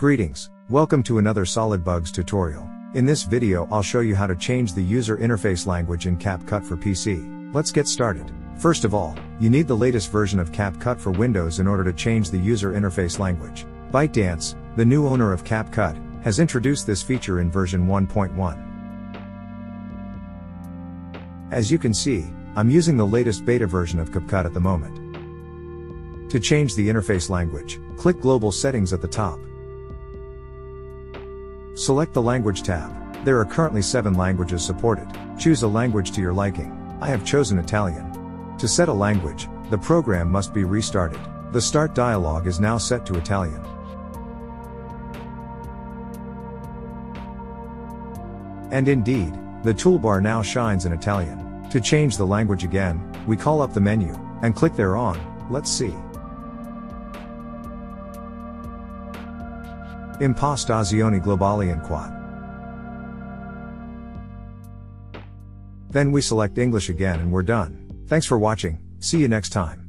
Greetings, welcome to another SOLIDBugs tutorial. In this video I'll show you how to change the user interface language in CapCut for PC. Let's get started. First of all, you need the latest version of CapCut for Windows in order to change the user interface language. ByteDance, the new owner of CapCut, has introduced this feature in version 1.1. As you can see, I'm using the latest beta version of CapCut at the moment. To change the interface language, click Global Settings at the top. Select the Language tab. There are currently 7 languages supported. Choose a language to your liking. I have chosen Italian. To set a language, the program must be restarted. The Start dialog is now set to Italian. And indeed, the toolbar now shines in Italian. To change the language again, we call up the menu, and click thereon, let's see. Impostazione globali in quad. Then we select English again and we're done. Thanks for watching, see you next time.